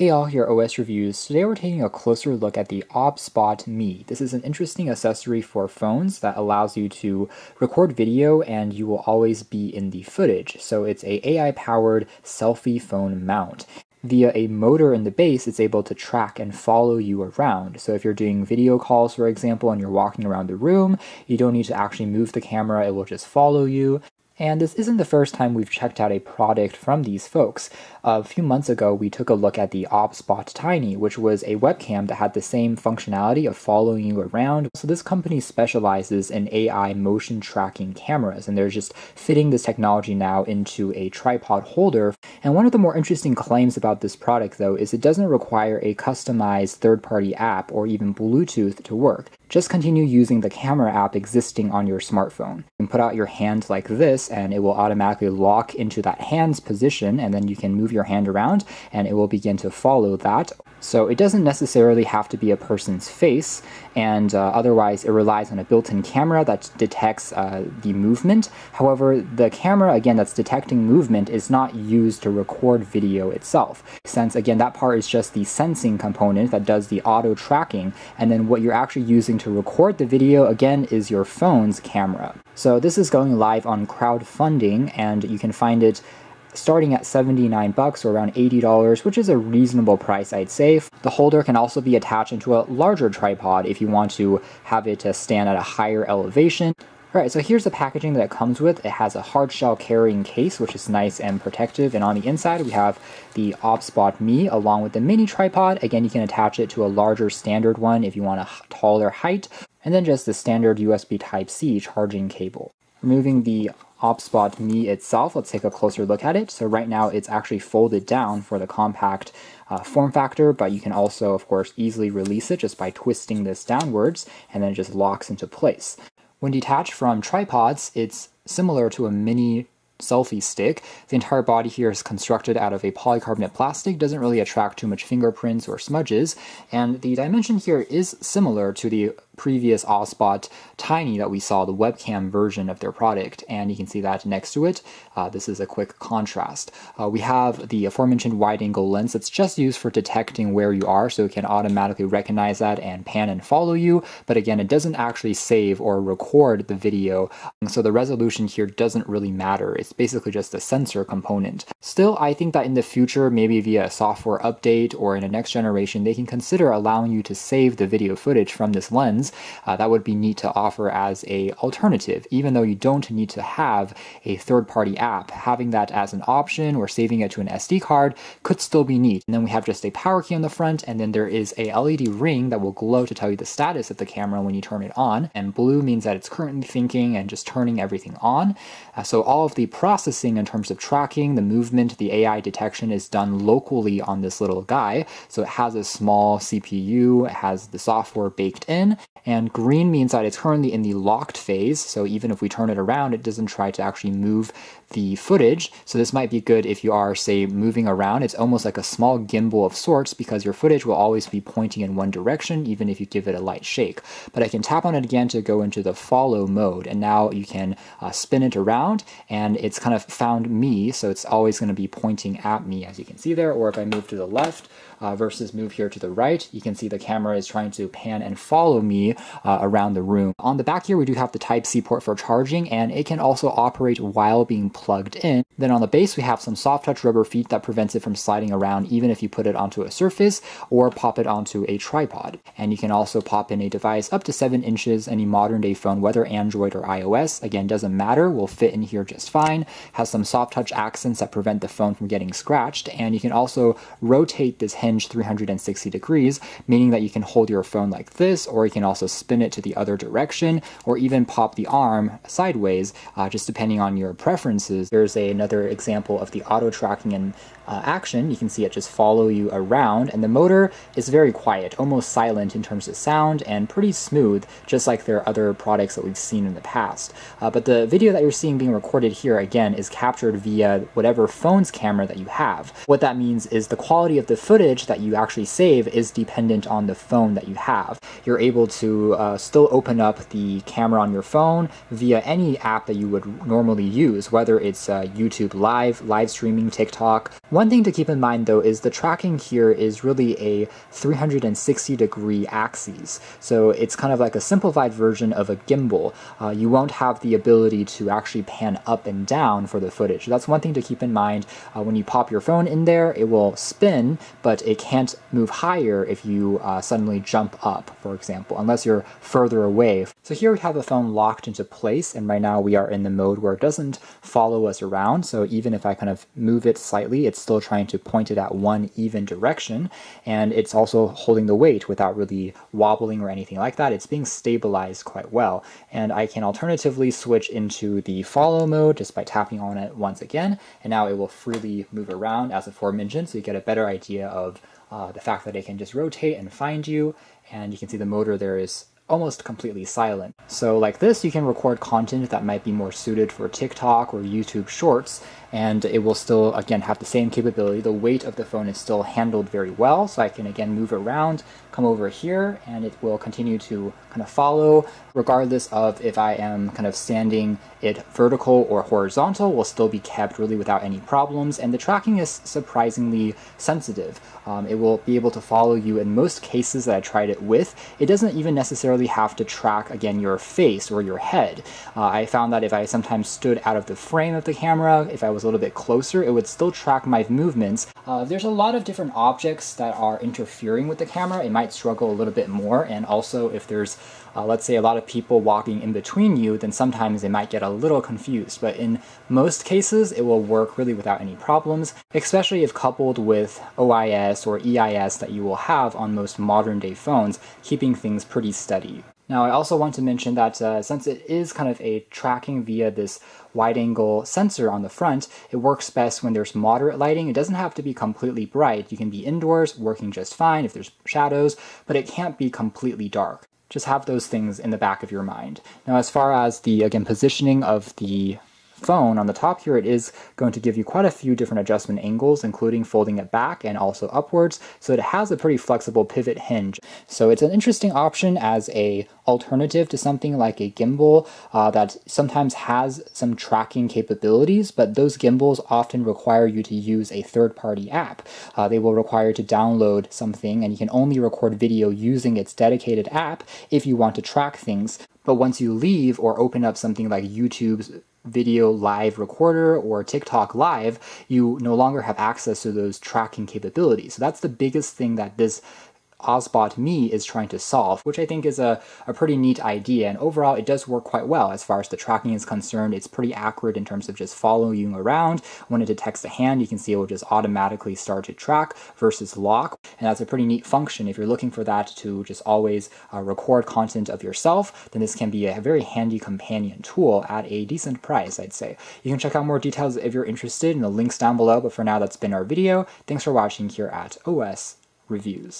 Hey all, here OS Reviews. Today we're taking a closer look at the OBSBOT Me. This is an interesting accessory for phones that allows you to record video and you will always be in the footage. So it's a AI-powered selfie phone mount. Via a motor in the base, it's able to track and follow you around. So if you're doing video calls, for example, and you're walking around the room, you don't need to actually move the camera, it will just follow you. And this isn't the first time we've checked out a product from these folks. A few months ago, we took a look at the OBSBOT Tiny, which was a webcam that had the same functionality of following you around. So this company specializes in AI motion tracking cameras, and they're just fitting this technology now into a tripod holder. And one of the more interesting claims about this product, though, is it doesn't require a customized third-party app or even Bluetooth to work just continue using the camera app existing on your smartphone. You can put out your hand like this and it will automatically lock into that hand's position and then you can move your hand around and it will begin to follow that. So it doesn't necessarily have to be a person's face and uh, otherwise it relies on a built-in camera that detects uh, the movement. However, the camera again that's detecting movement is not used to record video itself since again that part is just the sensing component that does the auto tracking and then what you're actually using to record the video again is your phone's camera. So this is going live on crowdfunding and you can find it starting at 79 bucks or around $80, which is a reasonable price I'd say. The holder can also be attached into a larger tripod if you want to have it to stand at a higher elevation. Alright, so here's the packaging that it comes with. It has a hard shell carrying case, which is nice and protective, and on the inside we have the OBSBOT Me along with the mini tripod. Again, you can attach it to a larger standard one if you want a taller height, and then just the standard USB Type-C charging cable. Removing the OBSBOT Me itself, let's take a closer look at it. So right now it's actually folded down for the compact uh, form factor, but you can also, of course, easily release it just by twisting this downwards, and then it just locks into place. When detached from tripods, it's similar to a mini selfie stick. The entire body here is constructed out of a polycarbonate plastic, doesn't really attract too much fingerprints or smudges, and the dimension here is similar to the previous OBSBOT Tiny that we saw, the webcam version of their product, and you can see that next to it. Uh, this is a quick contrast. Uh, we have the aforementioned wide angle lens that's just used for detecting where you are, so it can automatically recognize that and pan and follow you, but again, it doesn't actually save or record the video, so the resolution here doesn't really matter. It's basically just a sensor component. Still, I think that in the future, maybe via a software update or in the next generation, they can consider allowing you to save the video footage from this lens uh, that would be neat to offer as a alternative. Even though you don't need to have a third-party app, having that as an option or saving it to an SD card could still be neat. And then we have just a power key on the front, and then there is a LED ring that will glow to tell you the status of the camera when you turn it on. And blue means that it's currently thinking and just turning everything on. Uh, so all of the processing in terms of tracking, the movement, the AI detection is done locally on this little guy. So it has a small CPU, it has the software baked in, and green means that it's currently in the locked phase, so even if we turn it around, it doesn't try to actually move the footage. So this might be good if you are, say, moving around. It's almost like a small gimbal of sorts because your footage will always be pointing in one direction, even if you give it a light shake. But I can tap on it again to go into the follow mode, and now you can uh, spin it around, and it's kind of found me, so it's always going to be pointing at me, as you can see there. Or if I move to the left uh, versus move here to the right, you can see the camera is trying to pan and follow me uh, around the room. On the back here, we do have the Type-C port for charging, and it can also operate while being plugged in. Then on the base, we have some soft touch rubber feet that prevents it from sliding around even if you put it onto a surface or pop it onto a tripod. And you can also pop in a device up to 7 inches, any modern day phone, whether Android or iOS. Again, doesn't matter, will fit in here just fine. Has some soft touch accents that prevent the phone from getting scratched. And you can also rotate this hinge 360 degrees, meaning that you can hold your phone like this, or you can also spin it to the other direction, or even pop the arm sideways, uh, just depending on your preferences. There's a, another example of the auto tracking and uh, action. You can see it just follow you around, and the motor is very quiet, almost silent in terms of sound, and pretty smooth, just like their other products that we've seen in the past. Uh, but the video that you're seeing being recorded here, again, is captured via whatever phone's camera that you have. What that means is the quality of the footage that you actually save is dependent on the phone that you have. You're able to uh, still open up the camera on your phone via any app that you would normally use, whether it's uh, YouTube Live, live streaming, TikTok. One thing to keep in mind though is the tracking here is really a 360 degree axis. So it's kind of like a simplified version of a gimbal. Uh, you won't have the ability to actually pan up and down for the footage. That's one thing to keep in mind. Uh, when you pop your phone in there, it will spin, but it can't move higher if you uh, suddenly jump up, for example, unless you're further away. So here we have the phone locked into place, and right now we are in the mode where it doesn't follow us around. So even if I kind of move it slightly, it's still trying to point it at one even direction, and it's also holding the weight without really wobbling or anything like that. It's being stabilized quite well. And I can alternatively switch into the follow mode just by tapping on it once again, and now it will freely move around as a aforementioned, so you get a better idea of uh, the fact that it can just rotate and find you, and you can see the motor there is almost completely silent. So like this, you can record content that might be more suited for TikTok or YouTube Shorts, and it will still, again, have the same capability. The weight of the phone is still handled very well, so I can, again, move around, come over here, and it will continue to kind of follow, regardless of if I am kind of standing it vertical or horizontal, will still be kept really without any problems, and the tracking is surprisingly sensitive. Um, it will be able to follow you in most cases that I tried it with. It doesn't even necessarily have to track, again, your face or your head. Uh, I found that if I sometimes stood out of the frame of the camera, if I was was a little bit closer, it would still track my movements. Uh, there's a lot of different objects that are interfering with the camera. It might struggle a little bit more, and also if there's, uh, let's say, a lot of people walking in between you, then sometimes it might get a little confused. But in most cases, it will work really without any problems, especially if coupled with OIS or EIS that you will have on most modern day phones, keeping things pretty steady. Now, I also want to mention that uh, since it is kind of a tracking via this wide angle sensor on the front, it works best when there's moderate lighting. It doesn't have to be completely bright. You can be indoors, working just fine if there's shadows, but it can't be completely dark. Just have those things in the back of your mind. Now, as far as the, again, positioning of the phone, on the top here, it is going to give you quite a few different adjustment angles, including folding it back and also upwards. So it has a pretty flexible pivot hinge. So it's an interesting option as a alternative to something like a gimbal uh, that sometimes has some tracking capabilities, but those gimbals often require you to use a third-party app. Uh, they will require to download something, and you can only record video using its dedicated app if you want to track things. But once you leave or open up something like YouTube's video live recorder or TikTok live, you no longer have access to those tracking capabilities. So that's the biggest thing that this OBSBOT Me is trying to solve, which I think is a, a pretty neat idea. And overall, it does work quite well as far as the tracking is concerned. It's pretty accurate in terms of just following you around. When it detects a hand, you can see it will just automatically start to track versus lock. And that's a pretty neat function. If you're looking for that to just always uh, record content of yourself, then this can be a very handy companion tool at a decent price, I'd say. You can check out more details if you're interested in the links down below. But for now, that's been our video. Thanks for watching here at OS Reviews.